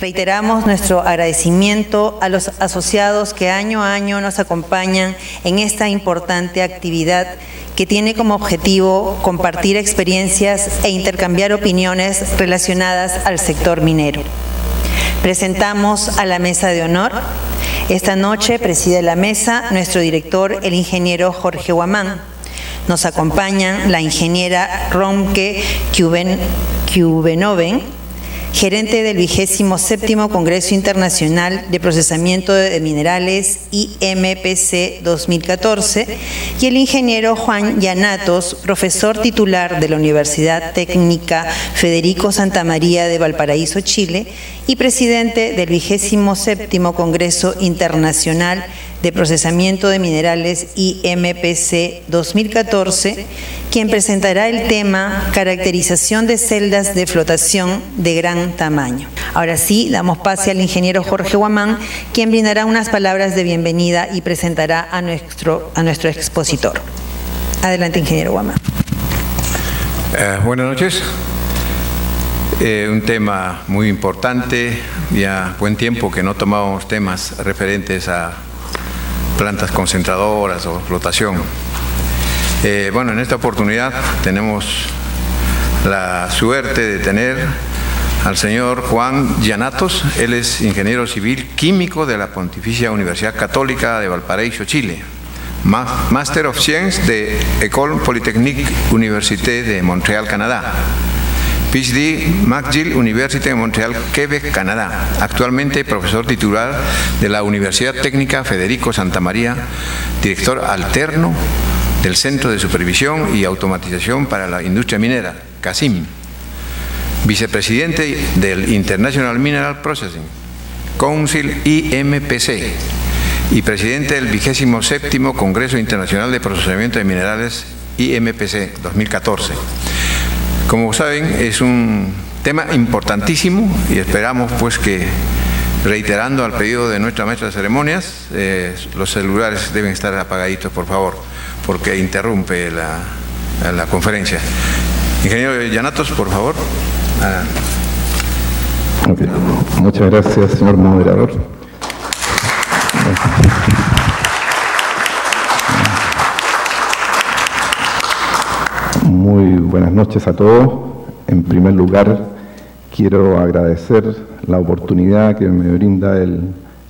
Reiteramos nuestro agradecimiento a los asociados que año a año nos acompañan en esta importante actividad que tiene como objetivo compartir experiencias e intercambiar opiniones relacionadas al sector minero. Presentamos a la mesa de honor. Esta noche preside la mesa nuestro director, el ingeniero Jorge Guamán. Nos acompañan la ingeniera Romke Cubenoven, gerente del vigésimo séptimo Congreso Internacional de Procesamiento de Minerales IMPC 2014, y el ingeniero Juan Llanatos, profesor titular de la Universidad Técnica Federico Santa María de Valparaíso, Chile, y presidente del vigésimo séptimo Congreso Internacional de Procesamiento de Minerales IMPC 2014, quien presentará el tema Caracterización de celdas de flotación de gran tamaño. Ahora sí, damos pase al ingeniero Jorge Guamán, quien brindará unas palabras de bienvenida y presentará a nuestro, a nuestro expositor. Adelante, ingeniero Guamán. Eh, buenas noches. Eh, un tema muy importante, ya buen tiempo que no tomábamos temas referentes a plantas concentradoras o flotación. Eh, bueno, en esta oportunidad tenemos la suerte de tener al señor Juan Llanatos, él es ingeniero civil químico de la Pontificia Universidad Católica de Valparaíso, Chile, Master of Science de École Polytechnique Université de Montreal, Canadá PhD McGill University de Montreal, Quebec, Canadá. Actualmente profesor titular de la Universidad Técnica Federico Santa María, director alterno del Centro de Supervisión y Automatización para la Industria Minera, CASIM. Vicepresidente del International Mineral Processing Council IMPC y presidente del vigésimo séptimo Congreso Internacional de Procesamiento de Minerales IMPC 2014. Como saben, es un tema importantísimo y esperamos pues que reiterando al pedido de nuestra maestra de ceremonias, eh, los celulares deben estar apagaditos, por favor, porque interrumpe la, conferencia. Ingeniero Llanatos, por favor. Muchas gracias, señor moderador. Buenas noches a todos. En primer lugar, quiero agradecer la oportunidad que me brinda el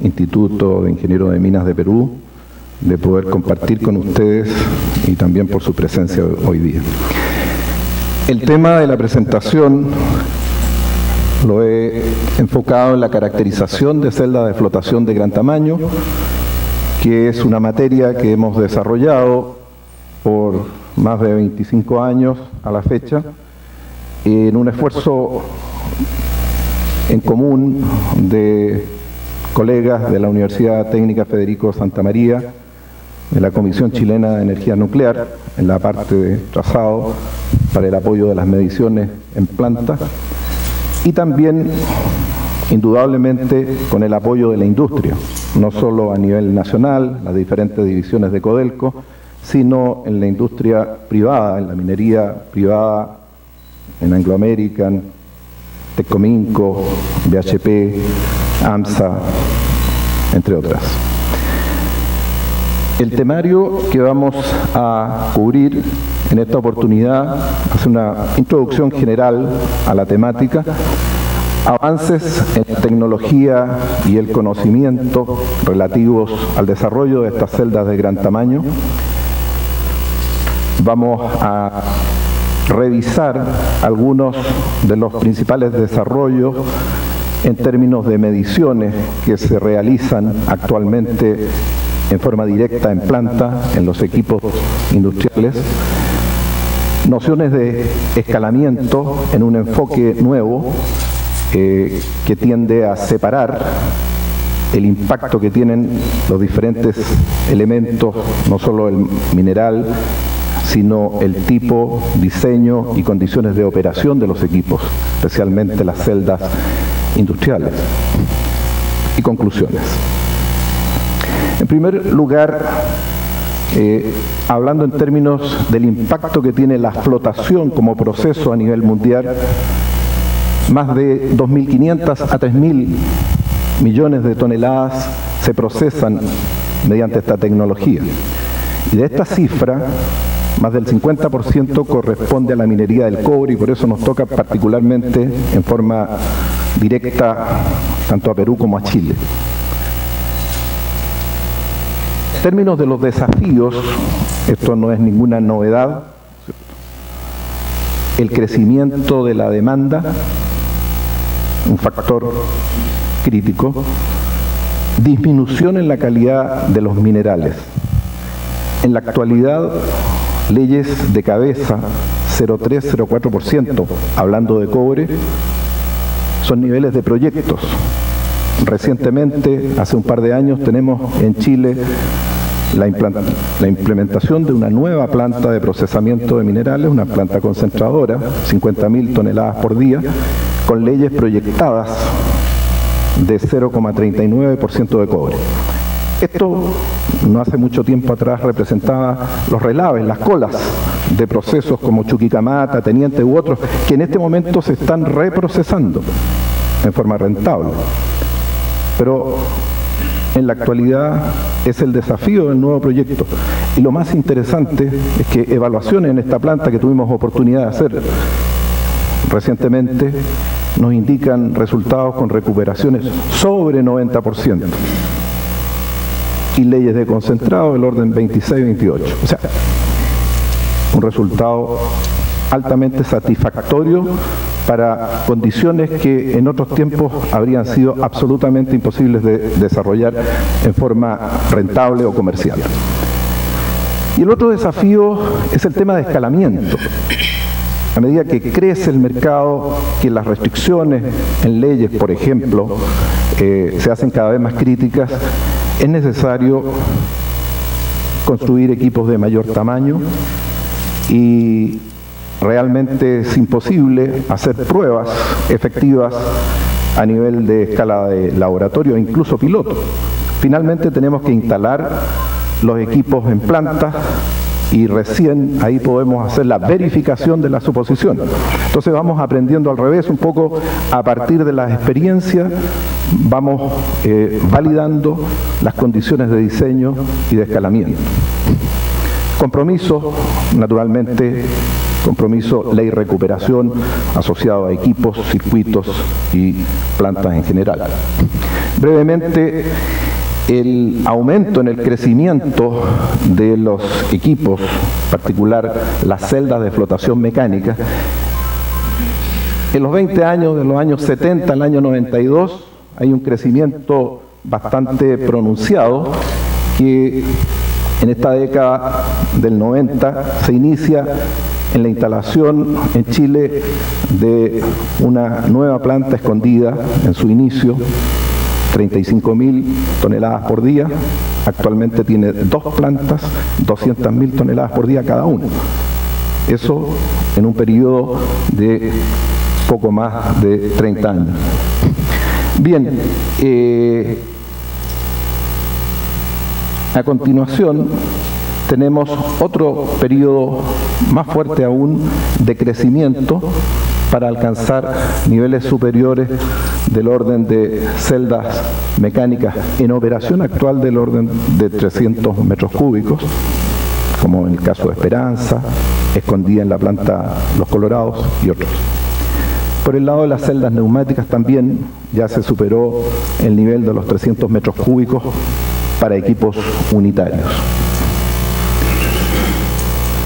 Instituto de Ingenieros de Minas de Perú de poder compartir con ustedes y también por su presencia hoy día. El tema de la presentación lo he enfocado en la caracterización de celdas de flotación de gran tamaño, que es una materia que hemos desarrollado por más de 25 años a la fecha, en un esfuerzo en común de colegas de la Universidad Técnica Federico Santa María, de la Comisión Chilena de Energía Nuclear, en la parte de trazado para el apoyo de las mediciones en planta, y también, indudablemente, con el apoyo de la industria, no solo a nivel nacional, las diferentes divisiones de Codelco, sino en la industria privada, en la minería privada, en Anglo American, Tecominco, BHP, AMSA, entre otras. El temario que vamos a cubrir en esta oportunidad hace una introducción general a la temática, avances en tecnología y el conocimiento relativos al desarrollo de estas celdas de gran tamaño, vamos a revisar algunos de los principales desarrollos en términos de mediciones que se realizan actualmente en forma directa en planta, en los equipos industriales, nociones de escalamiento en un enfoque nuevo eh, que tiende a separar el impacto que tienen los diferentes elementos, no solo el mineral, sino el tipo, diseño y condiciones de operación de los equipos, especialmente las celdas industriales. Y conclusiones. En primer lugar, eh, hablando en términos del impacto que tiene la flotación como proceso a nivel mundial, más de 2.500 a 3.000 millones de toneladas se procesan mediante esta tecnología. Y de esta cifra, más del 50% corresponde a la minería del cobre y por eso nos toca particularmente en forma directa tanto a Perú como a Chile. En términos de los desafíos, esto no es ninguna novedad, el crecimiento de la demanda, un factor crítico, disminución en la calidad de los minerales. En la actualidad, leyes de cabeza 0,3-0,4%, hablando de cobre, son niveles de proyectos. Recientemente, hace un par de años, tenemos en Chile la, implementación de una nueva planta de procesamiento de minerales, una planta concentradora, 50.000 toneladas por día, con leyes proyectadas de 0,39% de cobre. Esto no hace mucho tiempo atrás representaba los relaves, las colas de procesos como Chuquicamata, Teniente u otros, que en este momento se están reprocesando en forma rentable. Pero en la actualidad es el desafío del nuevo proyecto. Y lo más interesante es que evaluaciones en esta planta que tuvimos oportunidad de hacer recientemente nos indican resultados con recuperaciones sobre 90% y leyes de concentrado del orden 26-28. O sea, un resultado altamente satisfactorio para condiciones que en otros tiempos habrían sido absolutamente imposibles de desarrollar en forma rentable o comercial. Y el otro desafío es el tema de escalamiento. A medida que crece el mercado, que las restricciones en leyes, por ejemplo, eh, se hacen cada vez más críticas, es necesario construir equipos de mayor tamaño y realmente es imposible hacer pruebas efectivas a nivel de escala de laboratorio e incluso piloto. Finalmente tenemos que instalar los equipos en planta y recién ahí podemos hacer la verificación de la suposición. Entonces vamos aprendiendo al revés un poco a partir de las experiencias, vamos eh, validando las condiciones de diseño y de escalamiento. Compromiso, naturalmente, compromiso ley recuperación asociado a equipos, circuitos y plantas en general. Brevemente, el aumento en el crecimiento de los equipos, en particular las celdas de flotación mecánica, en los 20 años, de los años 70 al año 92, hay un crecimiento bastante pronunciado que en esta década del 90 se inicia en la instalación en Chile de una nueva planta escondida en su inicio, 35 mil toneladas por día, actualmente tiene dos plantas, 200 mil toneladas por día cada una. Eso en un periodo de poco más de 30 años. Bien, eh, a continuación, tenemos otro periodo más fuerte aún de crecimiento para alcanzar niveles superiores del orden de celdas mecánicas en operación actual del orden de 300 metros cúbicos, como en el caso de Esperanza, escondida en la planta Los Colorados y otros. Por el lado de las celdas neumáticas también ya se superó el nivel de los 300 metros cúbicos para equipos unitarios.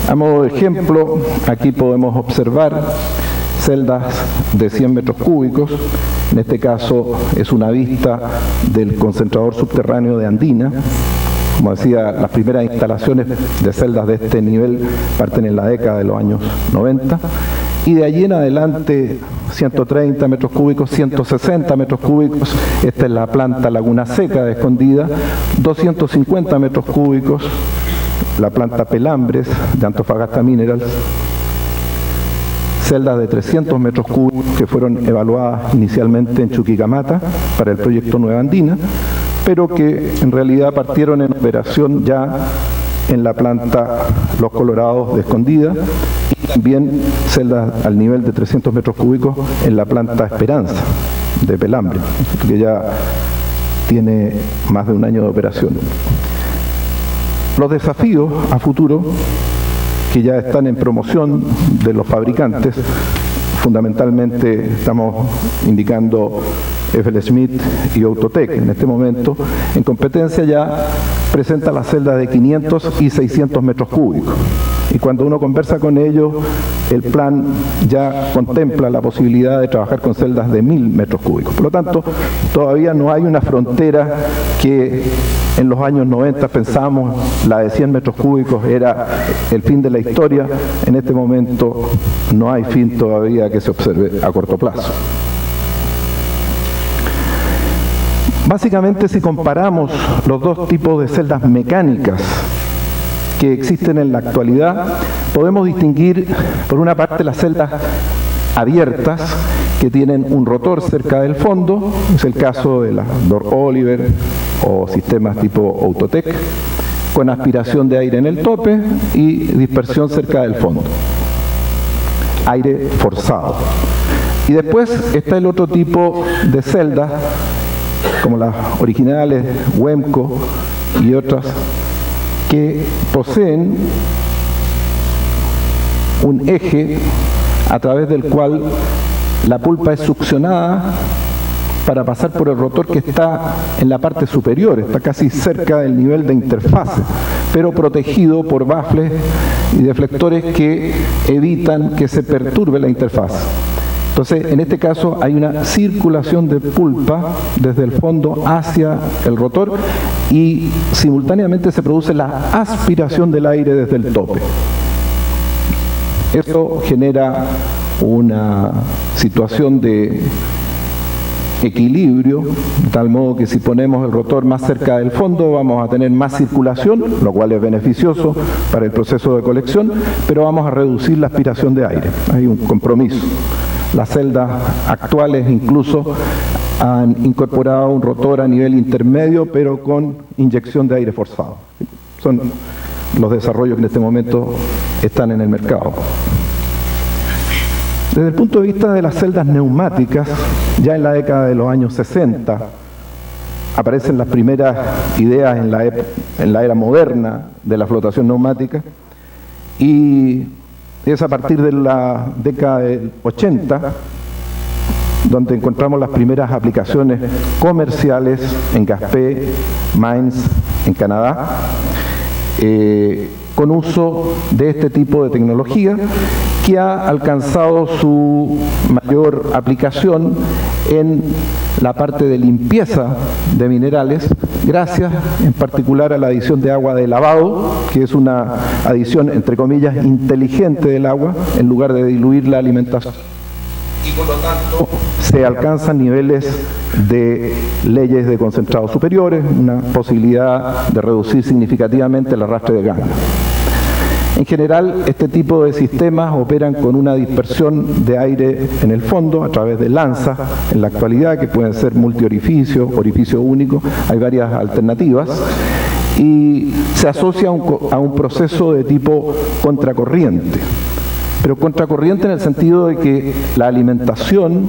A modo de ejemplo, aquí podemos observar celdas de 100 metros cúbicos, en este caso es una vista del concentrador subterráneo de Andina, como decía, las primeras instalaciones de celdas de este nivel parten en la década de los años 90 y de allí en adelante 130 metros cúbicos, 160 metros cúbicos, esta es la planta Laguna Seca de Escondida, 250 metros cúbicos, la planta Pelambres de Antofagasta Minerals, celdas de 300 metros cúbicos que fueron evaluadas inicialmente en Chuquicamata para el proyecto Nueva Andina, pero que en realidad partieron en operación ya en la planta Los Colorados de Escondida también celdas al nivel de 300 metros cúbicos en la planta Esperanza de Pelambre, que ya tiene más de un año de operación. Los desafíos a futuro que ya están en promoción de los fabricantes, fundamentalmente estamos indicando FL Smith y Autotech en este momento, en competencia ya presenta las celdas de 500 y 600 metros cúbicos. Y cuando uno conversa con ellos, el plan ya contempla la posibilidad de trabajar con celdas de 1000 metros cúbicos. Por lo tanto, todavía no hay una frontera que en los años 90 pensamos la de 100 metros cúbicos era el fin de la historia. En este momento no hay fin todavía que se observe a corto plazo. Básicamente si comparamos los dos tipos de celdas mecánicas que existen en la actualidad, podemos distinguir por una parte las celdas abiertas que tienen un rotor cerca del fondo, es el caso de la Dor Oliver o sistemas tipo Autotech, con aspiración de aire en el tope y dispersión cerca del fondo, aire forzado. Y después está el otro tipo de celdas como las originales Wemco y otras, que poseen un eje a través del cual la pulpa es succionada para pasar por el rotor que está en la parte superior, está casi cerca del nivel de interfase, pero protegido por baffles y deflectores que evitan que se perturbe la interfaz. Entonces, en este caso hay una circulación de pulpa desde el fondo hacia el rotor y simultáneamente se produce la aspiración del aire desde el tope. Esto genera una situación de equilibrio, de tal modo que si ponemos el rotor más cerca del fondo vamos a tener más circulación, lo cual es beneficioso para el proceso de colección, pero vamos a reducir la aspiración de aire. Hay un compromiso. Las celdas actuales incluso han incorporado un rotor a nivel intermedio, pero con inyección de aire forzado. Son los desarrollos que en este momento están en el mercado. Desde el punto de vista de las celdas neumáticas, ya en la década de los años 60 aparecen las primeras ideas en la, en la era moderna de la flotación neumática y es a partir de la década del 80 donde encontramos las primeras aplicaciones comerciales en Gaspé, Mainz, en Canadá, eh, con uso de este tipo de tecnología que ha alcanzado su mayor aplicación en la parte de limpieza de minerales, gracias en particular a la adición de agua de lavado, que es una adición, entre comillas, inteligente del agua, en lugar de diluir la alimentación. Y por lo tanto se alcanzan niveles de leyes de concentrados superiores, una posibilidad de reducir significativamente el arrastre de gangas. En general, este tipo de sistemas operan con una dispersión de aire en el fondo a través de lanzas en la actualidad, que pueden ser multiorificio, orificio único, hay varias alternativas, y se asocia a un, proceso de tipo contracorriente. Pero contracorriente en el sentido de que la alimentación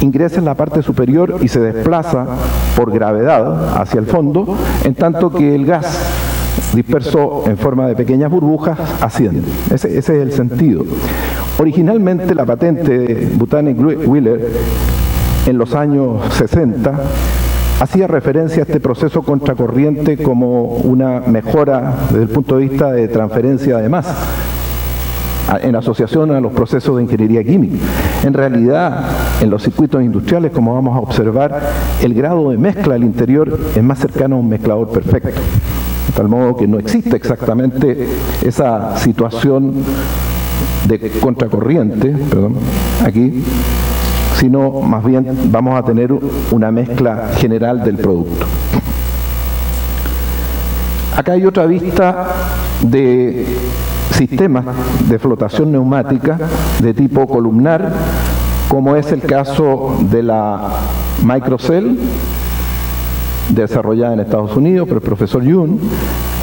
ingresa en la parte superior y se desplaza por gravedad hacia el fondo, en tanto que el gas disperso en forma de pequeñas burbujas, asciende. Ese, es el sentido. Originalmente la patente de Botanic Wheeler en los años 60 hacía referencia a este proceso contracorriente como una mejora desde el punto de vista de transferencia de masa en asociación a los procesos de ingeniería química. En realidad, en los circuitos industriales, como vamos a observar, el grado de mezcla al interior es más cercano a un mezclador perfecto tal modo que no existe exactamente esa situación de contracorriente, aquí, sino más bien vamos a tener una mezcla general del producto. Acá hay otra vista de sistemas de flotación neumática de tipo columnar, como es el caso de la Microcell desarrollada en Estados Unidos por el profesor Yoon,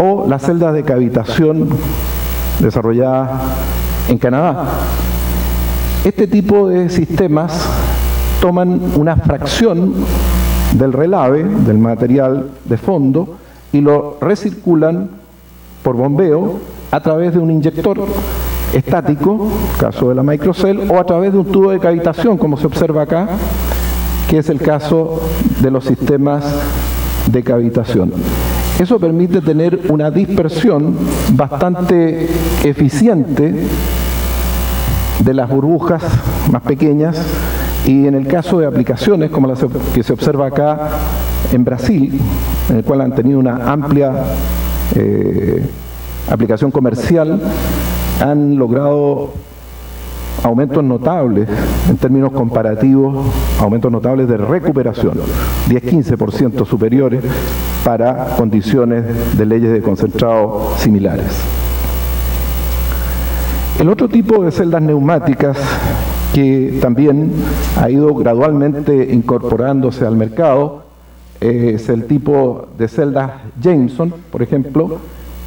o las celdas de cavitación desarrolladas en Canadá. Este tipo de sistemas toman una fracción del relave, del material de fondo, y lo recirculan por bombeo a través de un inyector estático, caso de la microcell, o a través de un tubo de cavitación, como se observa acá, que es el caso de los sistemas de cavitación. Eso permite tener una dispersión bastante eficiente de las burbujas más pequeñas y en el caso de aplicaciones como las que se observa acá en Brasil, en el cual han tenido una amplia eh, aplicación comercial, han logrado aumentos notables en términos comparativos, aumentos notables de recuperación, 10-15% superiores para condiciones de leyes de concentrado similares. El otro tipo de celdas neumáticas que también ha ido gradualmente incorporándose al mercado es el tipo de celdas Jameson, por ejemplo,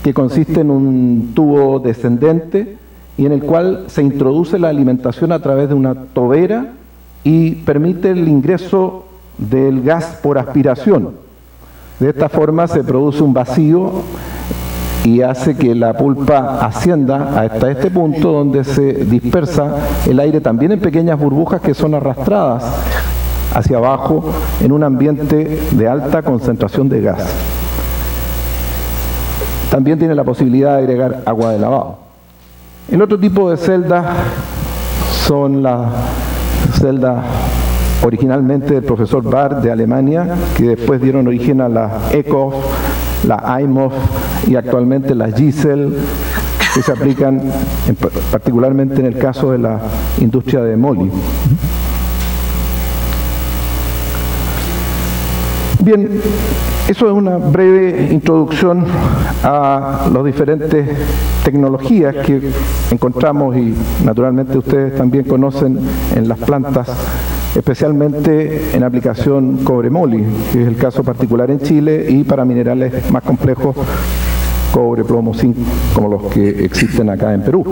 que consiste en un tubo descendente y en el cual se introduce la alimentación a través de una tobera y permite el ingreso del gas por aspiración. De esta forma se produce un vacío y hace que la pulpa ascienda hasta este punto donde se dispersa el aire también en pequeñas burbujas que son arrastradas hacia abajo en un ambiente de alta concentración de gas. También tiene la posibilidad de agregar agua de lavado. El otro tipo de celdas son las celdas originalmente del profesor Barr de Alemania, que después dieron origen a las ECO, la IMOF y actualmente las Gisel, que se aplican particularmente en el caso de la industria de Moli. Bien, eso es una breve introducción a las diferentes tecnologías que encontramos y naturalmente ustedes también conocen en las plantas, especialmente en aplicación cobre-moli, que es el caso particular en Chile, y para minerales más complejos, cobre, plomo, zinc, como los que existen acá en Perú.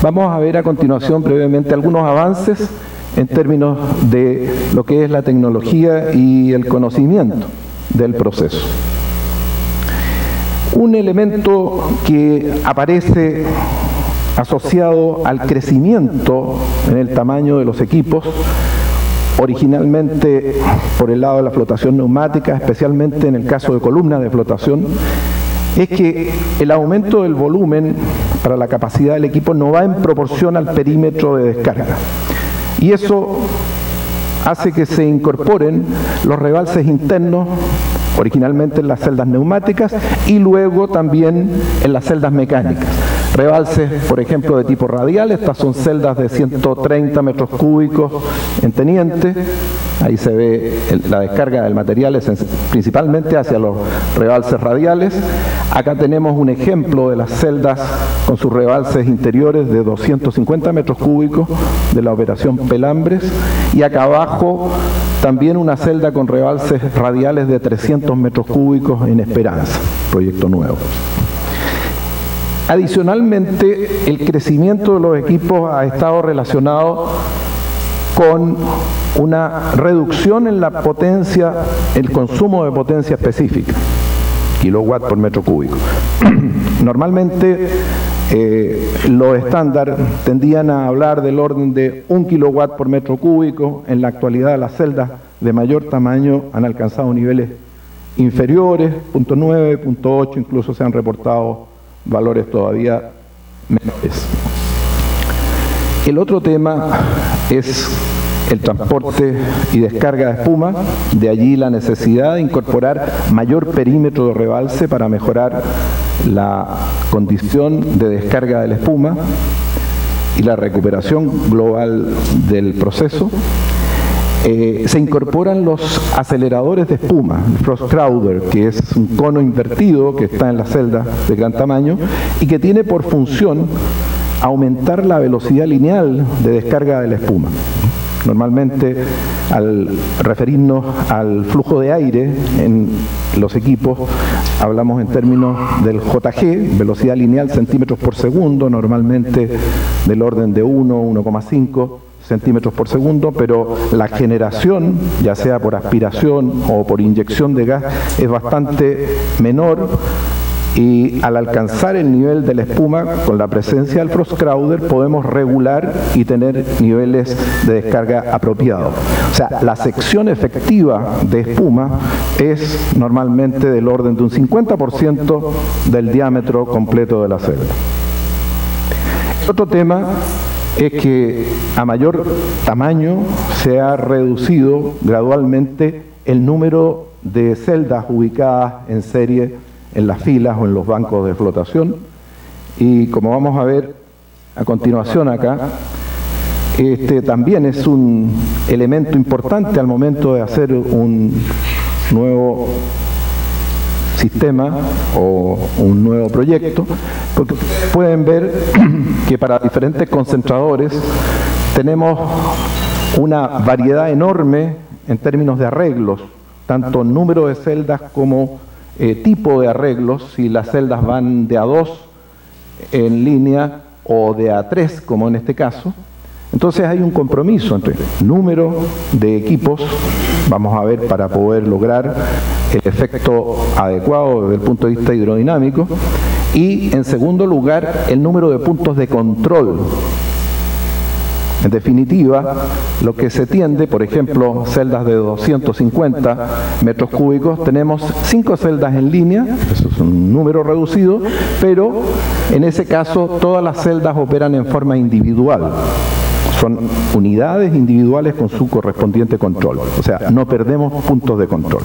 Vamos a ver a continuación brevemente algunos avances en términos de lo que es la tecnología y el conocimiento del proceso. Un elemento que aparece asociado al crecimiento en el tamaño de los equipos, originalmente por el lado de la flotación neumática, especialmente en el caso de columnas de flotación, es que el aumento del volumen para la capacidad del equipo no va en proporción al perímetro de descarga. Y eso hace que se incorporen los rebalses internos, originalmente en las celdas neumáticas y luego también en las celdas mecánicas. Rebalses, por ejemplo, de tipo radial, estas son celdas de 130 metros cúbicos en teniente, ahí se ve la descarga del material principalmente hacia los rebalses radiales. Acá tenemos un ejemplo de las celdas con sus rebalses interiores de 250 metros cúbicos de la operación Pelambres y acá abajo también una celda con rebalses radiales de 300 metros cúbicos en Esperanza, proyecto nuevo. Adicionalmente, el crecimiento de los equipos ha estado relacionado con una reducción en la potencia, el consumo de potencia específica, kilowatt por metro cúbico. Normalmente eh, los estándares tendían a hablar del orden de un kilowatt por metro cúbico, en la actualidad las celdas de mayor tamaño han alcanzado niveles inferiores, punto .9, .8, incluso se han reportado valores todavía menores. El otro tema es el transporte y descarga de espuma, de allí la necesidad de incorporar mayor perímetro de rebalse para mejorar la condición de descarga de la espuma y la recuperación global del proceso. Eh, se incorporan los aceleradores de espuma, el Frost Crowder, que es un cono invertido que está en la celda de gran tamaño y que tiene por función aumentar la velocidad lineal de descarga de la espuma. Normalmente, al referirnos al flujo de aire en los equipos, hablamos en términos del JG, velocidad lineal centímetros por segundo, normalmente del orden de 1, 1,5 centímetros por segundo, pero la generación, ya sea por aspiración o por inyección de gas, es bastante menor y al alcanzar el nivel de la espuma con la presencia del Frostcrowder podemos regular y tener niveles de descarga apropiados. O sea, la sección efectiva de espuma es normalmente del orden de un 50% del diámetro completo de la celda. Otro tema es que a mayor tamaño se ha reducido gradualmente el número de celdas ubicadas en serie en las filas o en los bancos de flotación. Y como vamos a ver a continuación acá, este también es un elemento importante al momento de hacer un nuevo sistema o un nuevo proyecto, porque pueden ver que para diferentes concentradores tenemos una variedad enorme en términos de arreglos, tanto número de celdas como eh, tipo de arreglos, si las celdas van de a dos en línea o de a tres, como en este caso. Entonces hay un compromiso entre número de equipos, vamos a ver, para poder lograr el efecto adecuado desde el punto de vista hidrodinámico, y en segundo lugar el número de puntos de control en definitiva, lo que se tiende, por ejemplo, celdas de 250 metros cúbicos, tenemos cinco celdas en línea, eso es un número reducido, pero en ese caso todas las celdas operan en forma individual. Son unidades individuales con su correspondiente control, o sea, no perdemos puntos de control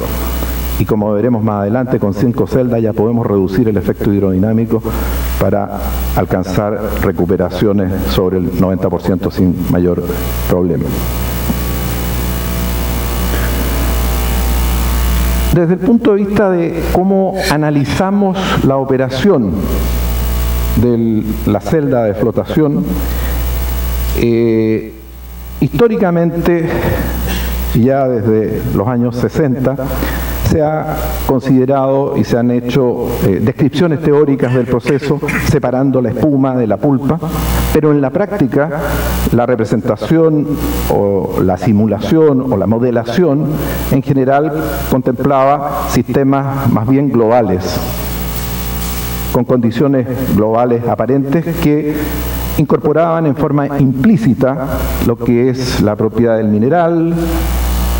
y como veremos más adelante con cinco celdas ya podemos reducir el efecto hidrodinámico para alcanzar recuperaciones sobre el 90% sin mayor problema. Desde el punto de vista de cómo analizamos la operación de la celda de flotación, eh, históricamente, ya desde los años 60, se ha considerado y se han hecho eh, descripciones teóricas del proceso separando la espuma de la pulpa, pero en la práctica la representación o la simulación o la modelación en general contemplaba sistemas más bien globales, con condiciones globales aparentes que incorporaban en forma implícita lo que es la propiedad del mineral,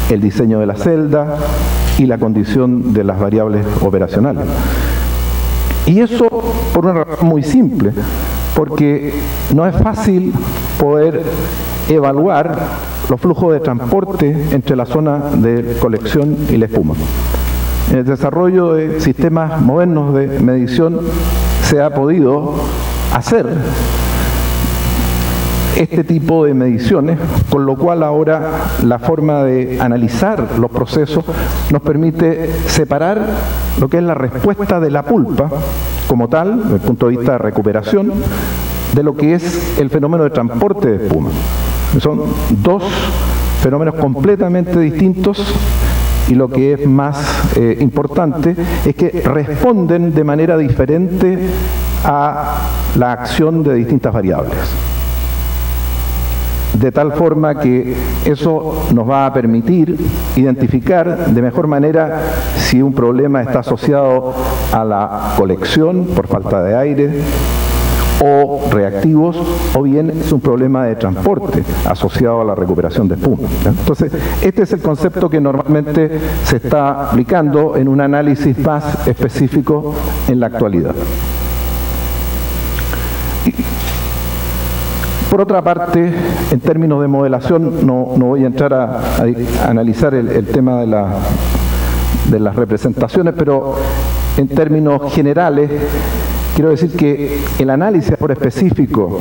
el diseño de la celda, y la condición de las variables operacionales. Y eso por una razón muy simple, porque no es fácil poder evaluar los flujos de transporte entre la zona de colección y la espuma. En el desarrollo de sistemas modernos de medición se ha podido hacer este tipo de mediciones, con lo cual ahora la forma de analizar los procesos nos permite separar lo que es la respuesta de la pulpa como tal, desde el punto de vista de recuperación, de lo que es el fenómeno de transporte de espuma. Son dos fenómenos completamente distintos y lo que es más eh, importante es que responden de manera diferente a la acción de distintas variables de tal forma que eso nos va a permitir identificar de mejor manera si un problema está asociado a la colección por falta de aire o reactivos o bien es un problema de transporte asociado a la recuperación de espuma. Entonces, este es el concepto que normalmente se está aplicando en un análisis más específico en la actualidad. Por otra parte, en términos de modelación, no, voy a entrar a, analizar el, tema de, de las representaciones, pero en términos generales, quiero decir que el análisis por específico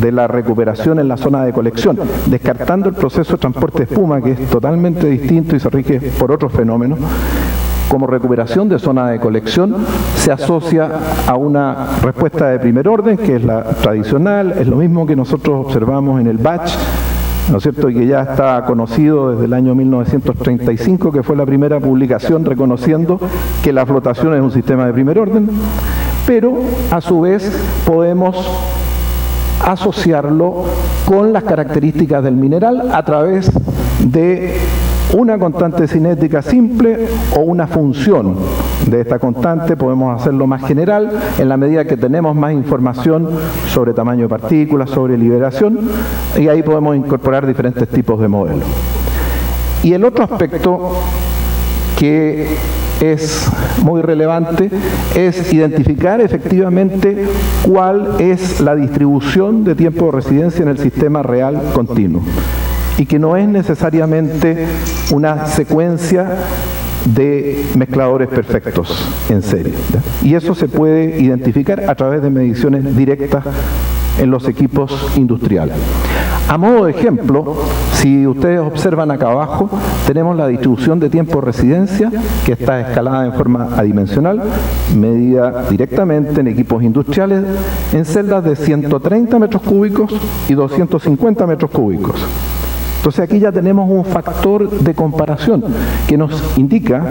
de la recuperación en la zona de colección, descartando el proceso de transporte de espuma, que es totalmente distinto y se rige por otros fenómenos, como recuperación de zona de colección se asocia a una respuesta de primer orden, que es la tradicional, es lo mismo que nosotros observamos en el batch, ¿no es cierto? Y que ya está conocido desde el año 1935, que fue la primera publicación reconociendo que la flotación es un sistema de primer orden, pero a su vez podemos asociarlo con las características del mineral a través de una constante cinética simple o una función de esta constante, podemos hacerlo más general en la medida que tenemos más información sobre tamaño de partículas, sobre liberación, y ahí podemos incorporar diferentes tipos de modelos. Y el otro aspecto que es muy relevante es identificar efectivamente cuál es la distribución de tiempo de residencia en el sistema real continuo y que no es necesariamente una secuencia de mezcladores perfectos en serie. Y eso se puede identificar a través de mediciones directas en los equipos industriales. A modo de ejemplo, si ustedes observan acá abajo, tenemos la distribución de tiempo de residencia que está escalada en forma adimensional, medida directamente en equipos industriales en celdas de 130 metros cúbicos y 250 metros cúbicos. Entonces aquí ya tenemos un factor de comparación que nos indica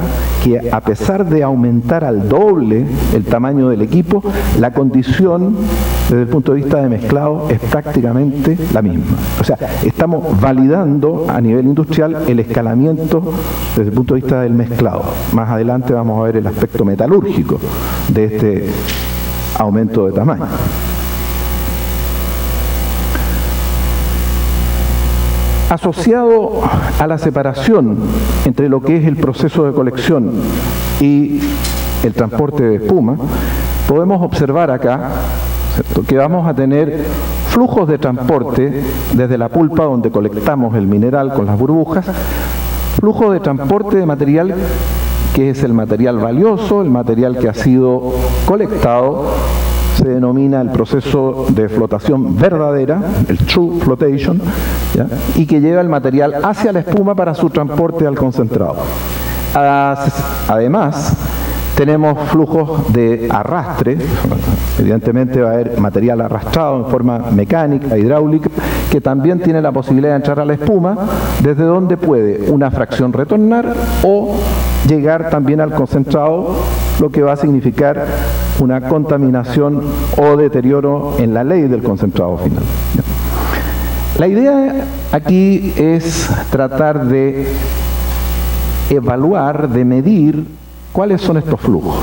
que a pesar de aumentar al doble el tamaño del equipo, la condición desde el punto de vista de mezclado es prácticamente la misma. O sea, estamos validando a nivel industrial el escalamiento desde el punto de vista del mezclado. Más adelante vamos a ver el aspecto metalúrgico de este aumento de tamaño. Asociado a la separación entre lo que es el proceso de colección y el transporte de espuma, podemos observar acá que vamos a tener flujos de transporte desde la pulpa donde colectamos el mineral con las burbujas, flujo de transporte de material que es el material valioso, el material que ha sido colectado se denomina el proceso de flotación verdadera, el true flotation, y que lleva el material hacia la espuma para su transporte al concentrado. Además, tenemos flujos de arrastre, evidentemente va a haber material arrastrado en forma mecánica, hidráulica, que también tiene la posibilidad de entrar a la espuma, desde donde puede una fracción retornar o llegar también al concentrado, lo que va a significar una contaminación o deterioro en la ley del concentrado final. La idea aquí es tratar de evaluar, de medir cuáles son estos flujos.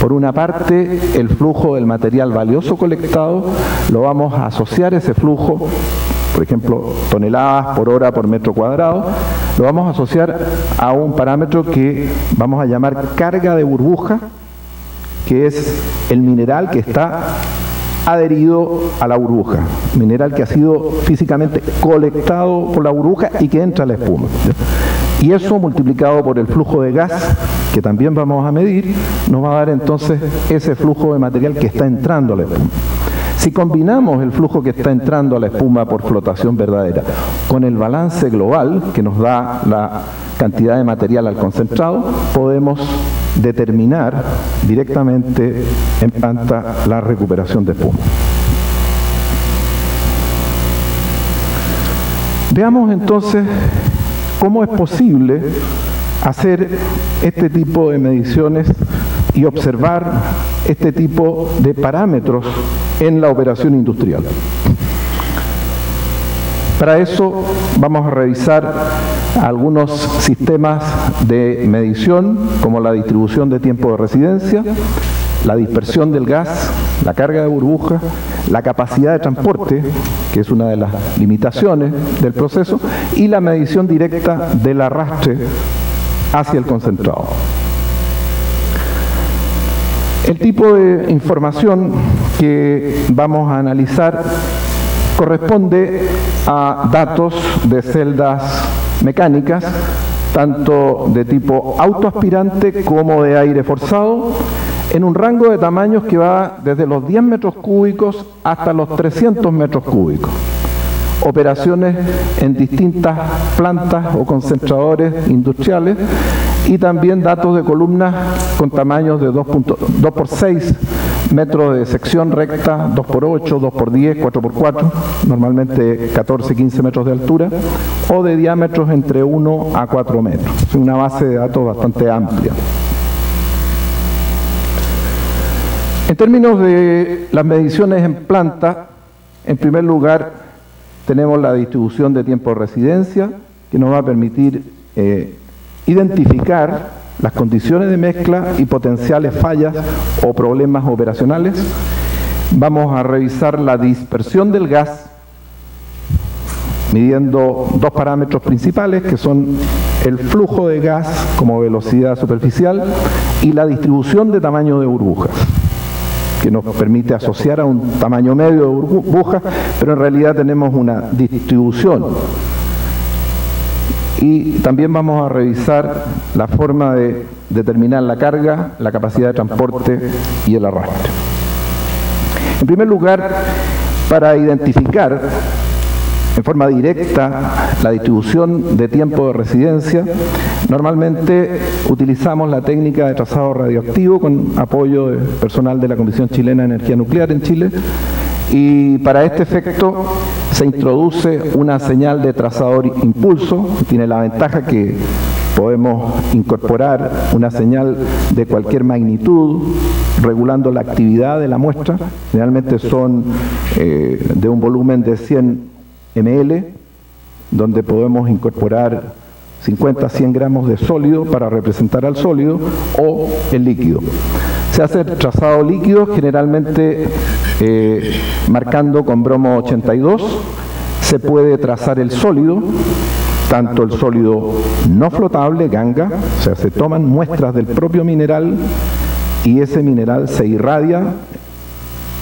Por una parte, el flujo del material valioso colectado, lo vamos a asociar ese flujo, por ejemplo, toneladas por hora por metro cuadrado, lo vamos a asociar a un parámetro que vamos a llamar carga de burbuja, que es el mineral que está adherido a la burbuja, mineral que ha sido físicamente colectado por la burbuja y que entra a la espuma. Y eso multiplicado por el flujo de gas, que también vamos a medir, nos va a dar entonces ese flujo de material que está entrando a la espuma. Si combinamos el flujo que está entrando a la espuma por flotación verdadera con el balance global que nos da la cantidad de material al concentrado, podemos determinar directamente en planta la recuperación de espuma. Veamos entonces cómo es posible hacer este tipo de mediciones y observar este tipo de parámetros en la operación industrial. Para eso vamos a revisar algunos sistemas de medición como la distribución de tiempo de residencia, la dispersión del gas, la carga de burbuja, la capacidad de transporte, que es una de las limitaciones del proceso, y la medición directa del arrastre hacia el concentrado. El tipo de información que vamos a analizar corresponde a datos de celdas mecánicas, tanto de tipo autoaspirante como de aire forzado, en un rango de tamaños que va desde los 10 metros cúbicos hasta los 300 metros cúbicos. Operaciones en distintas plantas o concentradores industriales y también datos de columnas con tamaños de 2, por 6 metros de sección recta, 2x8, 2x10, 4x4, normalmente 14, 15 metros de altura, o de diámetros entre 1 a 4 metros. Es una base de datos bastante amplia. En términos de las mediciones en planta, en primer lugar tenemos la distribución de tiempo de residencia, que nos va a permitir eh, identificar las condiciones de mezcla y potenciales fallas o problemas operacionales. Vamos a revisar la dispersión del gas midiendo dos parámetros principales que son el flujo de gas como velocidad superficial y la distribución de tamaño de burbujas que nos permite asociar a un tamaño medio de burbujas, pero en realidad tenemos una distribución y también vamos a revisar la forma de determinar la carga, la capacidad de transporte y el arrastre. En primer lugar, para identificar en forma directa la distribución de tiempo de residencia, normalmente utilizamos la técnica de trazado radioactivo con apoyo de personal de la Comisión Chilena de Energía Nuclear en Chile. Y para este efecto se introduce una señal de trazador impulso, tiene la ventaja que podemos incorporar una señal de cualquier magnitud regulando la actividad de la muestra, generalmente son eh, de un volumen de 100 ml, donde podemos incorporar 50 100 gramos de sólido para representar al sólido o el líquido. Se hace trazado líquido generalmente eh, marcando con bromo 82. Se puede trazar el sólido, tanto el sólido no flotable, ganga, o sea, se toman muestras del propio mineral y ese mineral se irradia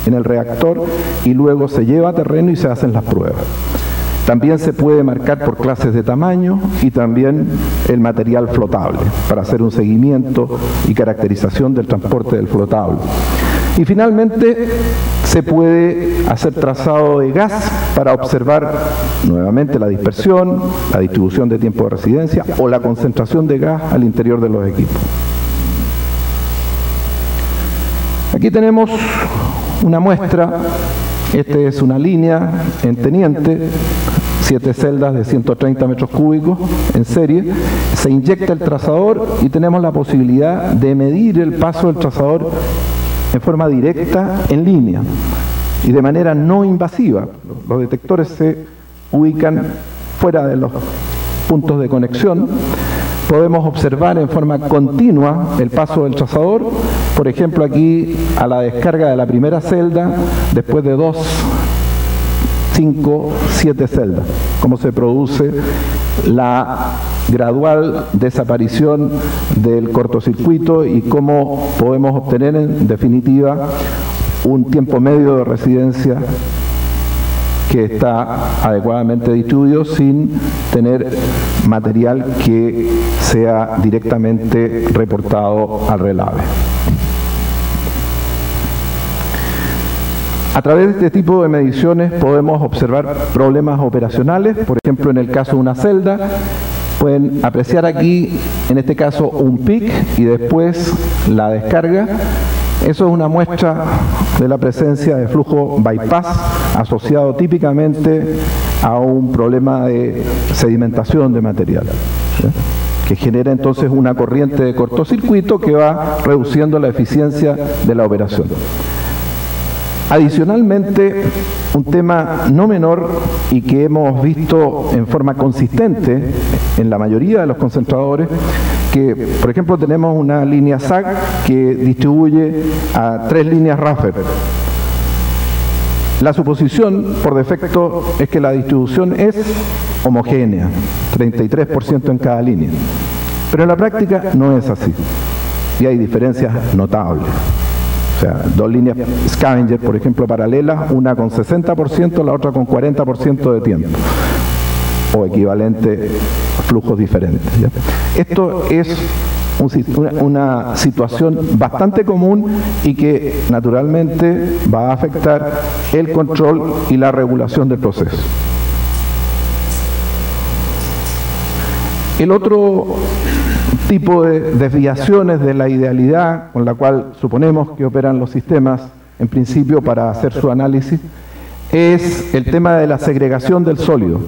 en el reactor y luego se lleva a terreno y se hacen las pruebas. También se puede marcar por clases de tamaño y también el material flotable para hacer un seguimiento y caracterización del transporte del flotable. Y finalmente se puede hacer trazado de gas para observar nuevamente la dispersión, la distribución de tiempo de residencia o la concentración de gas al interior de los equipos. Aquí tenemos una muestra, esta es una línea en teniente siete celdas de 130 metros cúbicos en serie, se inyecta el trazador y tenemos la posibilidad de medir el paso del trazador en forma directa en línea y de manera no invasiva. Los detectores se ubican fuera de los puntos de conexión. Podemos observar en forma continua el paso del trazador, por ejemplo aquí a la descarga de la primera celda, después de dos 5, 7 celdas, cómo se produce la gradual desaparición del cortocircuito y cómo podemos obtener en definitiva un tiempo medio de residencia que está adecuadamente distribuido sin tener material que sea directamente reportado al relave. A través de este tipo de mediciones podemos observar problemas operacionales, por ejemplo en el caso de una celda, pueden apreciar aquí en este caso un pic y después la descarga. Eso es una muestra de la presencia de flujo bypass asociado típicamente a un problema de sedimentación de material que genera entonces una corriente de cortocircuito que va reduciendo la eficiencia de la operación. Adicionalmente, un tema no menor y que hemos visto en forma consistente en la mayoría de los concentradores, que por ejemplo tenemos una línea SAC que distribuye a tres líneas Raffer. La suposición por defecto es que la distribución es homogénea, 33% en cada línea. Pero en la práctica no es así y hay diferencias notables. O sea, dos líneas scavenger, por ejemplo, paralelas, una con 60%, la otra con 40% de tiempo, o equivalente a flujos diferentes. Esto es una situación bastante común y que naturalmente va a afectar el control y la regulación del proceso. El otro tipo de desviaciones de la idealidad con la cual suponemos que operan los sistemas en principio para hacer su análisis, es el tema de la segregación del sólido.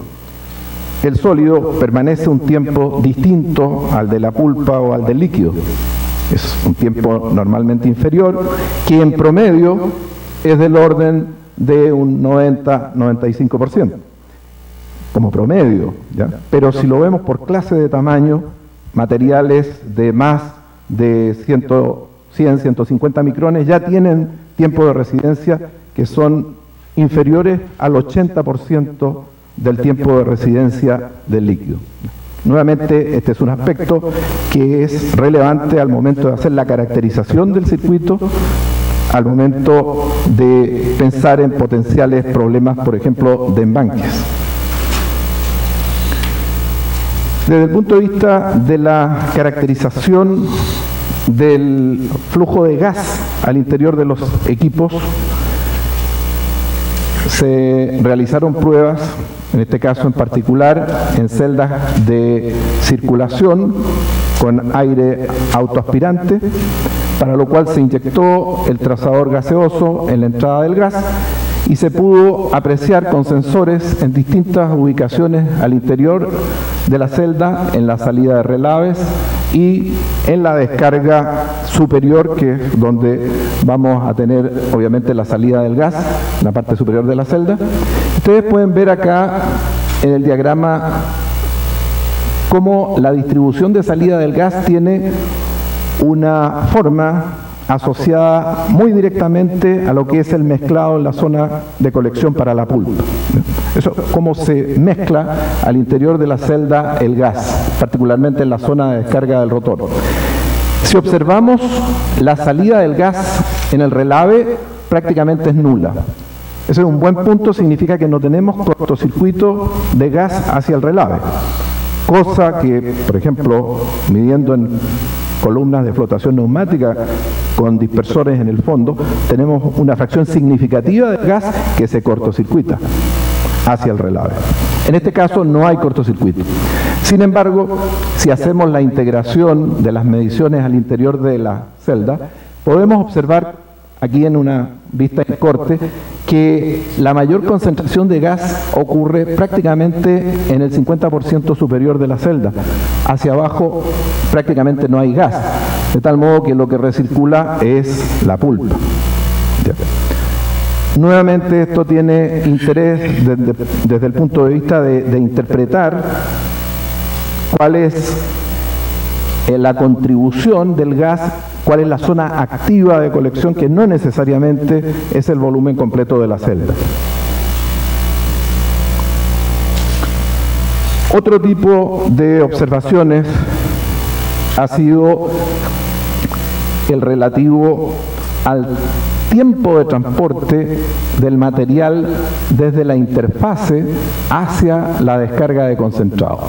El sólido permanece un tiempo distinto al de la pulpa o al del líquido. Es un tiempo normalmente inferior, que en promedio es del orden de un 90-95%, como promedio. Pero si lo vemos por clase de tamaño, materiales de más de 100, 150 micrones ya tienen tiempo de residencia que son inferiores al 80% del tiempo de residencia del líquido. Nuevamente, este es un aspecto que es relevante al momento de hacer la caracterización del circuito, al momento de pensar en potenciales problemas, por ejemplo, de embanques. Desde el punto de vista de la caracterización del flujo de gas al interior de los equipos, se realizaron pruebas, en este caso en particular, en celdas de circulación con aire autoaspirante, para lo cual se inyectó el trazador gaseoso en la entrada del gas y se pudo apreciar con sensores en distintas ubicaciones al interior de la celda, en la salida de relaves y en la descarga superior, que es donde vamos a tener obviamente la salida del gas, la parte superior de la celda. Ustedes pueden ver acá en el diagrama cómo la distribución de salida del gas tiene una forma asociada muy directamente a lo que es el mezclado en la zona de colección para la pulpa. Eso, cómo se mezcla al interior de la celda el gas, particularmente en la zona de descarga del rotor. Si observamos la salida del gas en el relave, prácticamente es nula. Ese es un buen punto, significa que no tenemos cortocircuito de gas hacia el relave. Cosa que, por ejemplo, midiendo en columnas de flotación neumática con dispersores en el fondo, tenemos una fracción significativa de gas que se cortocircuita hacia el relave. En este caso no hay cortocircuito. Sin embargo, si hacemos la integración de las mediciones al interior de la celda, podemos observar aquí en una vista en corte que la mayor concentración de gas ocurre prácticamente en el 50% superior de la celda. Hacia abajo prácticamente no hay gas, de tal modo que lo que recircula es la pulpa. Nuevamente esto tiene interés desde, el punto de vista de, interpretar cuál es eh, la contribución del gas, cuál es la zona activa de colección, que no necesariamente es el volumen completo de la celda. Otro tipo de observaciones ha sido el relativo al tiempo de transporte del material desde la interfase hacia la descarga de concentrado.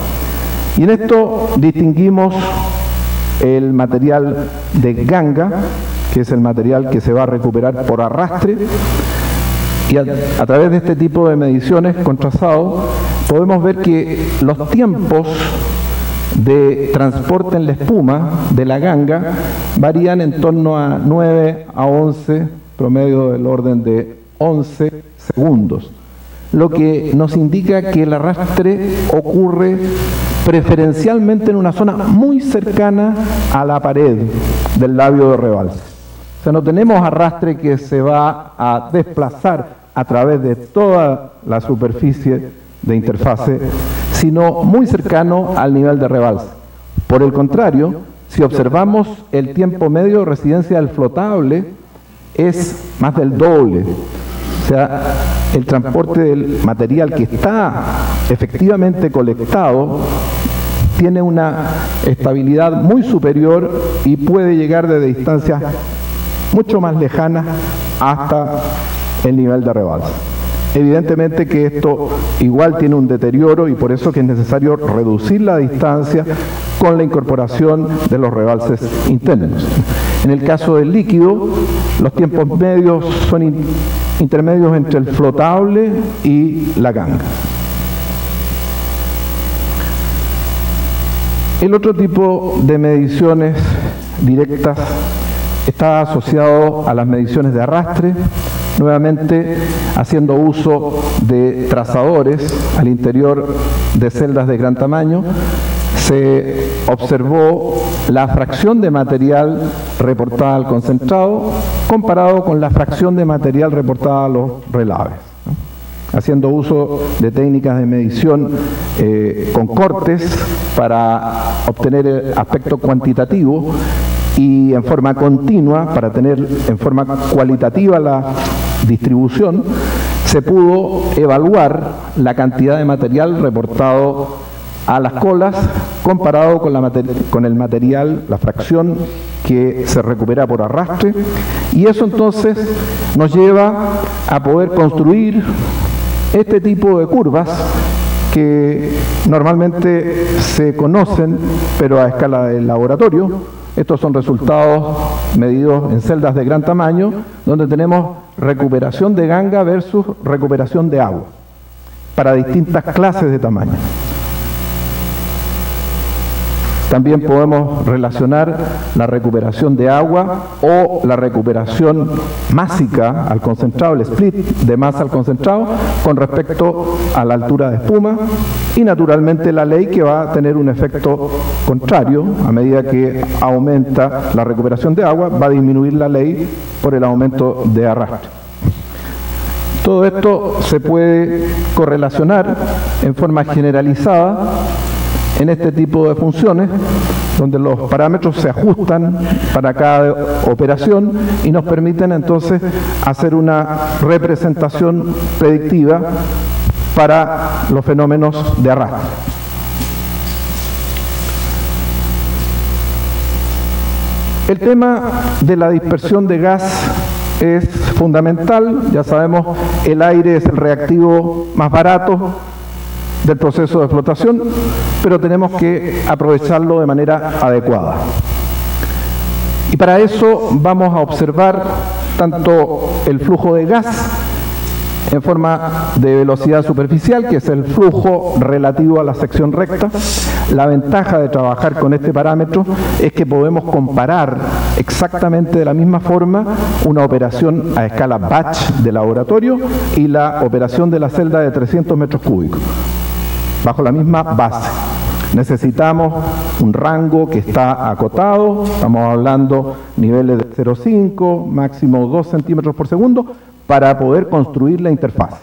Y en esto distinguimos el material de ganga, que es el material que se va a recuperar por arrastre, y a, través de este tipo de mediciones con podemos ver que los tiempos de transporte en la espuma de la ganga varían en torno a 9 a 11 promedio del orden de 11 segundos, lo que nos indica que el arrastre ocurre preferencialmente en una zona muy cercana a la pared del labio de rebalse. O sea, no tenemos arrastre que se va a desplazar a través de toda la superficie de interfase, sino muy cercano al nivel de rebalse. Por el contrario, si observamos el tiempo medio de residencia del flotable, es más del doble. O sea, el transporte del material que está efectivamente colectado tiene una estabilidad muy superior y puede llegar desde distancias mucho más lejanas hasta el nivel de rebalse. Evidentemente que esto igual tiene un deterioro y por eso que es necesario reducir la distancia con la incorporación de los rebalses internos. En el caso del líquido, los tiempos medios son intermedios entre el flotable y la ganga. El otro tipo de mediciones directas está asociado a las mediciones de arrastre, nuevamente haciendo uso de trazadores al interior de celdas de gran tamaño, se observó la fracción de material reportada al concentrado comparado con la fracción de material reportada a los relaves. Haciendo uso de técnicas de medición eh, con cortes para obtener el aspecto cuantitativo y en forma continua, para tener en forma cualitativa la distribución, se pudo evaluar la cantidad de material reportado a las colas comparado con, la con el material, la fracción que se recupera por arrastre y eso entonces nos lleva a poder construir este tipo de curvas que normalmente se conocen pero a escala de laboratorio. Estos son resultados medidos en celdas de gran tamaño donde tenemos recuperación de ganga versus recuperación de agua para distintas clases de tamaño. También podemos relacionar la recuperación de agua o la recuperación másica al concentrado, el split de masa al concentrado, con respecto a la altura de espuma y naturalmente la ley que va a tener un efecto contrario a medida que aumenta la recuperación de agua, va a disminuir la ley por el aumento de arrastre. Todo esto se puede correlacionar en forma generalizada en este tipo de funciones, donde los parámetros se ajustan para cada operación y nos permiten entonces hacer una representación predictiva para los fenómenos de arrastre. El tema de la dispersión de gas es fundamental, ya sabemos, el aire es el reactivo más barato, del proceso de flotación, pero tenemos que aprovecharlo de manera adecuada. Y para eso vamos a observar tanto el flujo de gas en forma de velocidad superficial, que es el flujo relativo a la sección recta. La ventaja de trabajar con este parámetro es que podemos comparar exactamente de la misma forma una operación a escala batch de laboratorio y la operación de la celda de 300 metros cúbicos bajo la misma base. Necesitamos un rango que está acotado, estamos hablando niveles de 0,5, máximo 2 centímetros por segundo, para poder construir la interfase.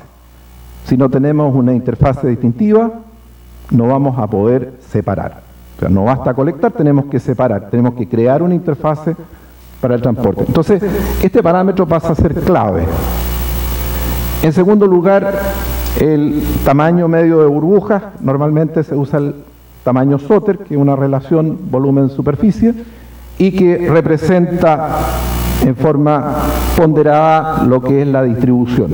Si no tenemos una interfase distintiva, no vamos a poder separar. O sea, no basta colectar, tenemos que separar, tenemos que crear una interfase para el transporte. Entonces, este parámetro pasa a ser clave. En segundo lugar, el tamaño medio de burbujas, normalmente se usa el tamaño Soter, que es una relación volumen-superficie, y que representa en forma ponderada lo que es la distribución.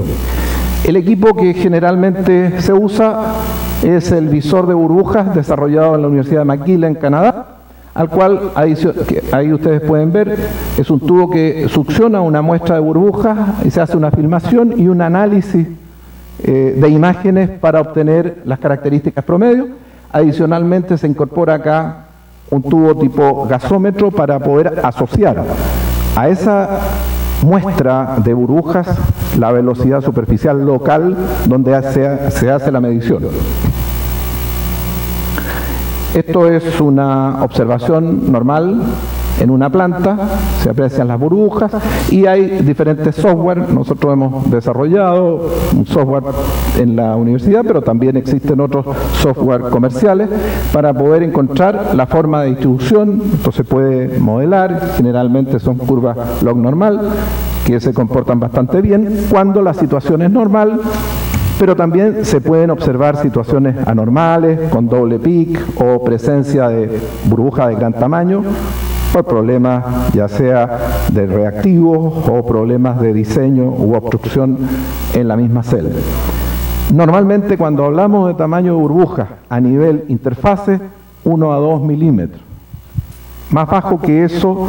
El equipo que generalmente se usa es el visor de burbujas desarrollado en la Universidad de McGill en Canadá, al cual ahí ustedes pueden ver, es un tubo que succiona una muestra de burbujas y se hace una filmación y un análisis eh, de imágenes para obtener las características promedio. Adicionalmente se incorpora acá un tubo tipo gasómetro para poder asociar a esa muestra de burbujas la velocidad superficial local donde se hace la medición. Esto es una observación normal en una planta, se aprecian las burbujas y hay diferentes software. Nosotros hemos desarrollado un software en la universidad, pero también existen otros software comerciales para poder encontrar la forma de distribución. Esto se puede modelar, generalmente son curvas log normal que se comportan bastante bien. Cuando la situación es normal, pero también se pueden observar situaciones anormales con doble pic o presencia de burbujas de gran tamaño por problemas ya sea de reactivos o problemas de diseño u obstrucción en la misma celda. Normalmente cuando hablamos de tamaño de burbuja a nivel interfase, 1 a 2 milímetros. Más bajo que eso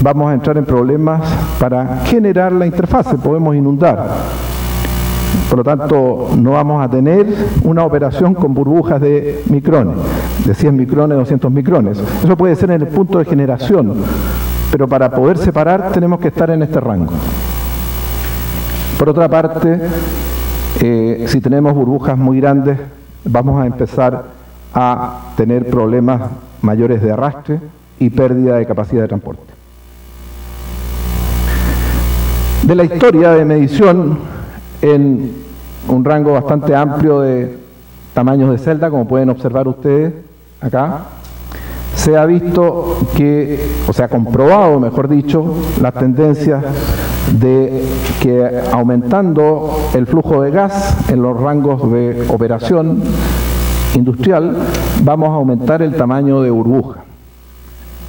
vamos a entrar en problemas para generar la interfase, podemos inundar. Por lo tanto, no vamos a tener una operación con burbujas de micrones, de 100 micrones, 200 micrones. Eso puede ser en el punto de generación, pero para poder separar tenemos que estar en este rango. Por otra parte, eh, si tenemos burbujas muy grandes, vamos a empezar a tener problemas mayores de arrastre y pérdida de capacidad de transporte. De la historia de medición en un rango bastante amplio de tamaños de celda, como pueden observar ustedes acá, se ha visto que, o se ha comprobado, mejor dicho, las tendencias de que aumentando el flujo de gas en los rangos de operación industrial, vamos a aumentar el tamaño de burbuja.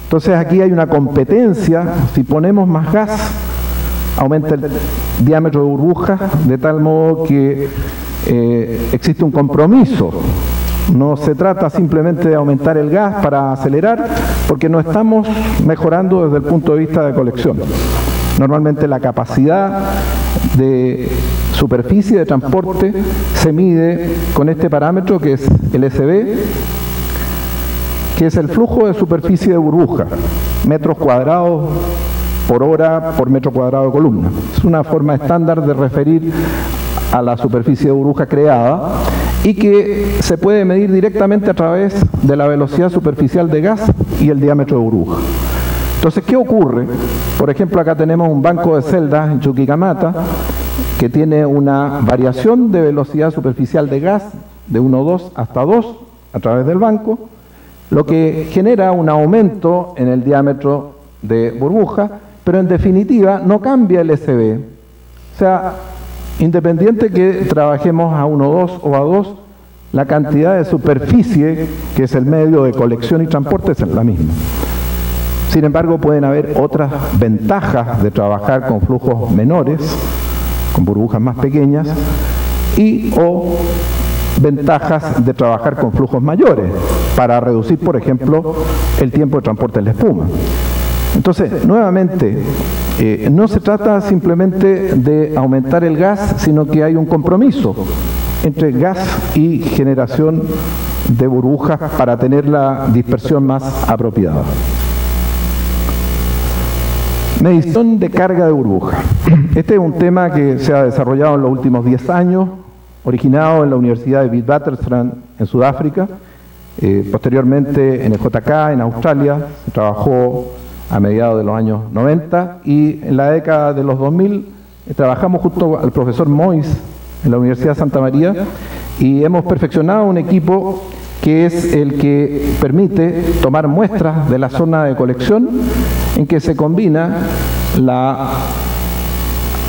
Entonces aquí hay una competencia, si ponemos más gas, aumenta el diámetro de burbuja, de tal modo que eh, existe un compromiso. No se trata simplemente de aumentar el gas para acelerar, porque no estamos mejorando desde el punto de vista de colección. Normalmente la capacidad de superficie de transporte se mide con este parámetro que es el SB, que es el flujo de superficie de burbuja, metros cuadrados por hora por metro cuadrado de columna. Es una forma estándar de referir a la superficie de burbuja creada y que se puede medir directamente a través de la velocidad superficial de gas y el diámetro de burbuja. Entonces, ¿qué ocurre? Por ejemplo, acá tenemos un banco de celdas en Chuquicamata que tiene una variación de velocidad superficial de gas de 1,2 hasta 2 a través del banco, lo que genera un aumento en el diámetro de burbuja, pero en definitiva no cambia el SB. O sea, independiente que trabajemos a 1,2 o a 2, la cantidad de superficie, que es el medio de colección y transporte, es la misma. Sin embargo, pueden haber otras ventajas de trabajar con flujos menores, con burbujas más pequeñas, y o ventajas de trabajar con flujos mayores, para reducir, por ejemplo, el tiempo de transporte de la espuma. Entonces, nuevamente, eh, no se trata simplemente de aumentar el gas, sino que hay un compromiso entre gas y generación de burbujas para tener la dispersión más apropiada. Medición de carga de burbuja. Este es un tema que se ha desarrollado en los últimos 10 años, originado en la Universidad de Witwatersrand en Sudáfrica, eh, posteriormente en el JK en Australia, se trabajó a mediados de los años 90 y en la década de los 2000 eh, trabajamos junto al profesor Mois en la Universidad de Santa María y hemos perfeccionado un equipo que es el que permite tomar muestras de la zona de colección en que se combina la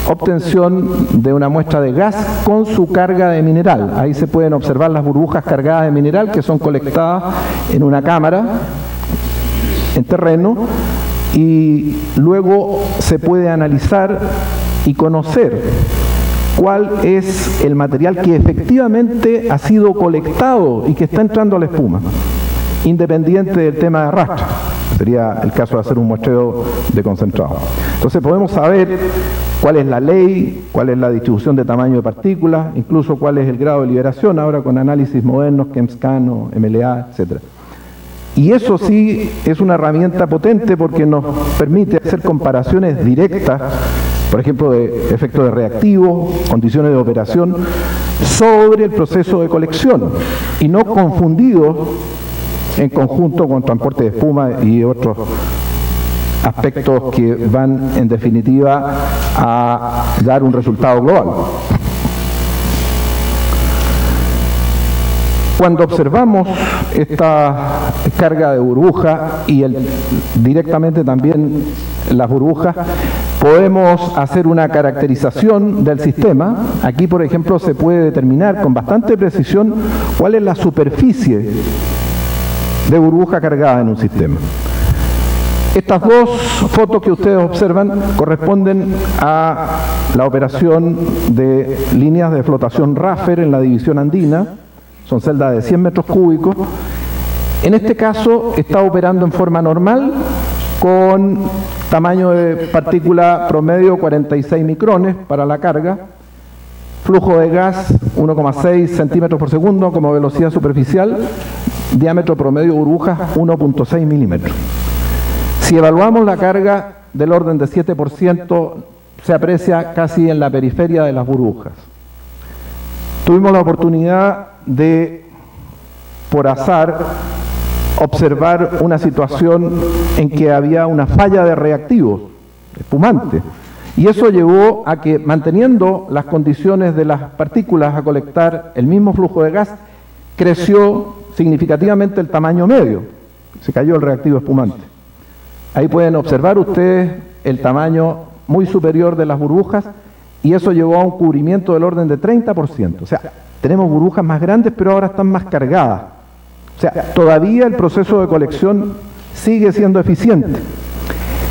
obtención de una muestra de gas con su carga de mineral. Ahí se pueden observar las burbujas cargadas de mineral que son colectadas en una cámara en terreno y luego se puede analizar y conocer cuál es el material que efectivamente ha sido colectado y que está entrando a la espuma, independiente del tema de arrastre. Sería el caso de hacer un muestreo de concentrado. Entonces podemos saber cuál es la ley, cuál es la distribución de tamaño de partículas, incluso cuál es el grado de liberación, ahora con análisis modernos, ChemScan o MLA, etcétera. Y eso sí es una herramienta potente porque nos permite hacer comparaciones directas, por ejemplo, de efectos de reactivos, condiciones de operación, sobre el proceso de colección y no confundidos en conjunto con transporte de espuma y otros aspectos que van en definitiva a dar un resultado global. Cuando observamos esta carga de burbuja y directamente también las burbujas, podemos hacer una caracterización del sistema. Aquí, por ejemplo, se puede determinar con bastante precisión cuál es la superficie de burbuja cargada en un sistema. Estas dos fotos que ustedes observan corresponden a la operación de líneas de flotación Raffer en la división andina, son celdas de 100 metros cúbicos. En este caso está operando en forma normal con tamaño de partícula promedio 46 micrones para la carga, flujo de gas 1,6 centímetros por segundo como velocidad superficial, diámetro promedio burbuja 1.6 milímetros. Si evaluamos la carga del orden de 7%, se aprecia casi en la periferia de las burbujas. Tuvimos la oportunidad de, por azar, observar una situación en que había una falla de reactivos, espumante, y eso llevó a que, manteniendo las condiciones de las partículas a colectar el mismo flujo de gas, creció significativamente el tamaño medio. Se cayó el reactivo espumante. Ahí pueden observar ustedes el tamaño muy superior de las burbujas y eso llevó a un cubrimiento del orden de 30%. O sea, tenemos burbujas más grandes pero ahora están más cargadas. O sea, todavía el proceso de colección sigue siendo eficiente.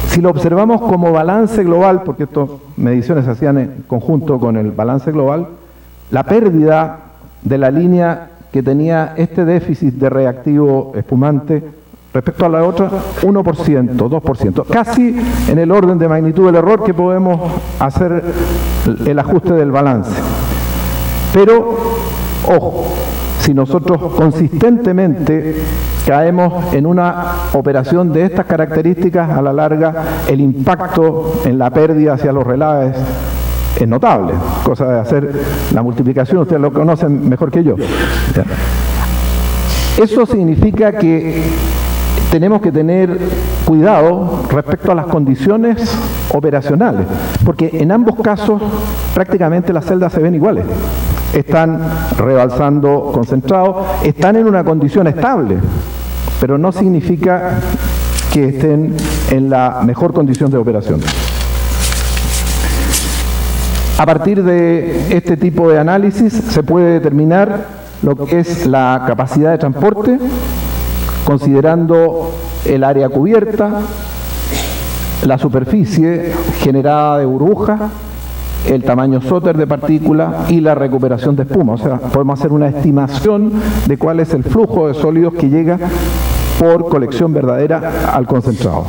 Si lo observamos como balance global, porque estas mediciones se hacían en conjunto con el balance global, la pérdida de la línea que tenía este déficit de reactivo espumante respecto a la otra, 1%, 2%, casi en el orden de magnitud del error que podemos hacer el ajuste del balance. Pero, ojo, si nosotros consistentemente caemos en una operación de estas características, a la larga el impacto en la pérdida hacia los relaves es notable, cosa de hacer la multiplicación, ustedes lo conocen mejor que yo. Eso significa que tenemos que tener cuidado respecto a las condiciones operacionales, porque en ambos casos prácticamente las celdas se ven iguales. Están rebalsando concentrados, están en una condición estable, pero no significa que estén en la mejor condición de operación. A partir de este tipo de análisis se puede determinar lo que es la capacidad de transporte, considerando el área cubierta, la superficie generada de burbujas, el tamaño Soter de partícula y la recuperación de espuma. O sea, podemos hacer una estimación de cuál es el flujo de sólidos que llega por colección verdadera al concentrado.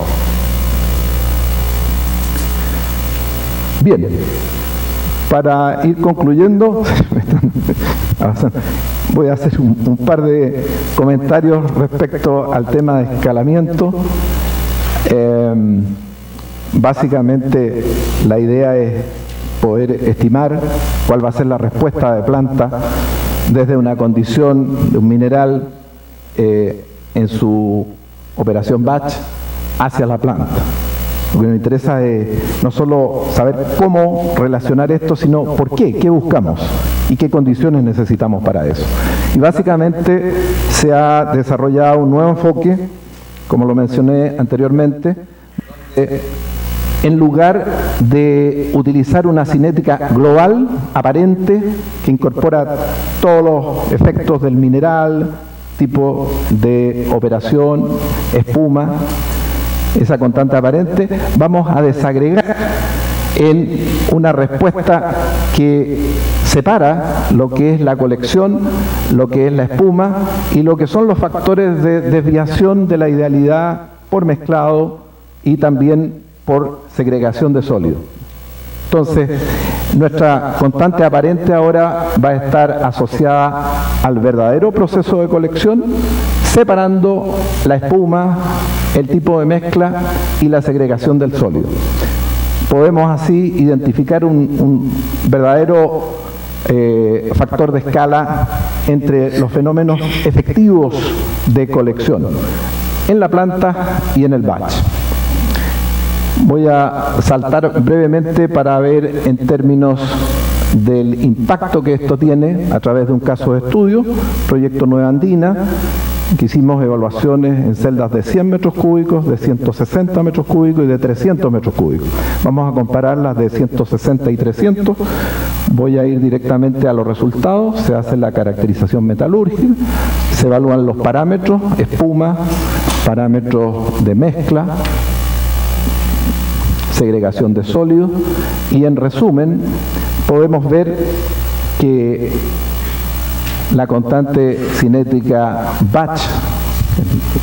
Bien, para ir concluyendo, voy a hacer un, par de comentarios respecto al tema de escalamiento. Em, básicamente la idea es poder estimar cuál va a ser la respuesta de planta desde una condición de un mineral eh, en su operación batch hacia la planta. Lo que nos interesa es no solo saber cómo relacionar esto, sino por qué, qué buscamos y qué condiciones necesitamos para eso. Y básicamente se ha desarrollado un nuevo enfoque, como lo mencioné anteriormente, eh, en lugar de utilizar una cinética global, aparente, que incorpora todos los efectos del mineral, tipo de operación, espuma, esa constante aparente, vamos a desagregar en una respuesta que separa lo que es la colección, lo que es la espuma y lo que son los factores de desviación de la idealidad por mezclado y también por segregación de sólidos. Entonces, nuestra constante aparente ahora va a estar asociada al verdadero proceso de colección, separando la espuma, el tipo de mezcla y la segregación del sólido. Podemos así identificar un, verdadero eh, factor de escala entre los fenómenos efectivos de colección en la planta y en el batch. Voy a saltar brevemente para ver en términos del impacto que esto tiene a través de un caso de estudio, proyecto Nueva Andina, que hicimos evaluaciones en celdas de 100 metros cúbicos, de 160 metros cúbicos y de 300 metros cúbicos. Vamos a comparar las de 160 y 300. Voy a ir directamente a los resultados. Se hace la caracterización metalúrgica, se evalúan los parámetros, espuma, parámetros de mezcla, segregación de sólidos. Y en resumen podemos ver que la constante cinética batch,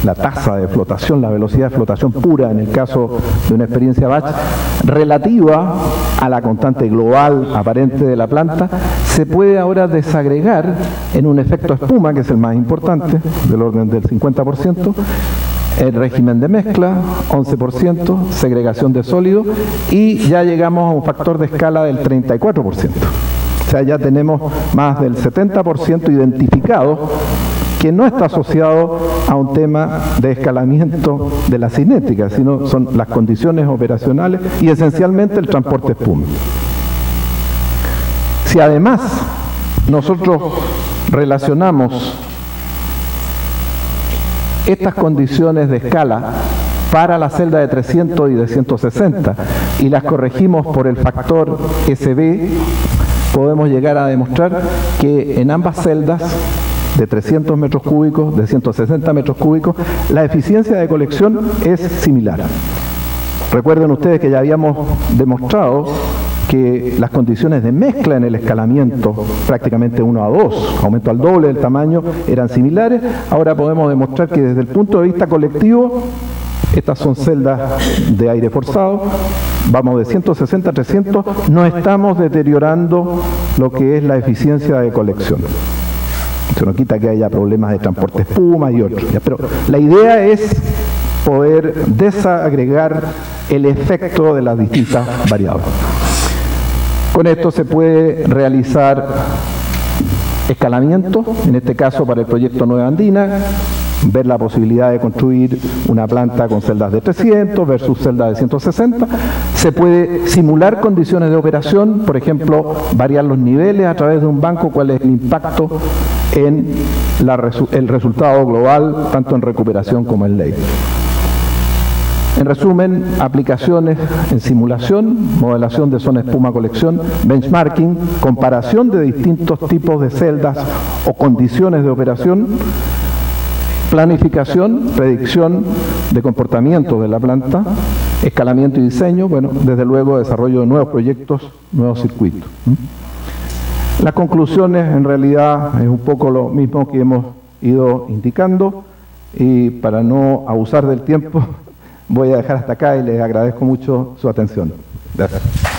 la tasa de flotación, la velocidad de flotación pura en el caso de una experiencia batch, relativa a la constante global aparente de la planta, se puede ahora desagregar en un efecto espuma, que es el más importante, del orden del 50%, el régimen de mezcla, 11%, segregación de sólido y ya llegamos a un factor de escala del 34%. O sea, ya tenemos más del 70% identificado que no está asociado a un tema de escalamiento de la cinética, sino son las condiciones operacionales y esencialmente el transporte espuma. Si además nosotros relacionamos estas condiciones de escala para la celda de 300 y de 160 y las corregimos por el factor SB, podemos llegar a demostrar que en ambas celdas de 300 metros cúbicos, de 160 metros cúbicos, la eficiencia de colección es similar. Recuerden ustedes que ya habíamos demostrado que las condiciones de mezcla en el escalamiento, prácticamente 1 a 2, aumento al doble del tamaño, eran similares. Ahora podemos demostrar que desde el punto de vista colectivo, estas son celdas de aire forzado, vamos de 160 a 300, no estamos deteriorando lo que es la eficiencia de colección. Eso no quita que haya problemas de transporte espuma y otros. Pero la idea es poder desagregar el efecto de las distintas variables. Con esto se puede realizar escalamiento, en este caso para el proyecto Nueva Andina, ver la posibilidad de construir una planta con celdas de 300 versus celdas de 160. Se puede simular condiciones de operación, por ejemplo, variar los niveles a través de un banco, cuál es el impacto en el resultado global, tanto en recuperación como en ley. En resumen, aplicaciones en simulación, modelación de zona espuma colección, benchmarking, comparación de distintos tipos de celdas o condiciones de operación, planificación, predicción de comportamiento de la planta, escalamiento y diseño, bueno, desde luego desarrollo de nuevos proyectos, nuevos circuitos. Las conclusiones en realidad es un poco lo mismo que hemos ido indicando y para no abusar del tiempo voy a dejar hasta acá y les agradezco mucho su atención. Gracias.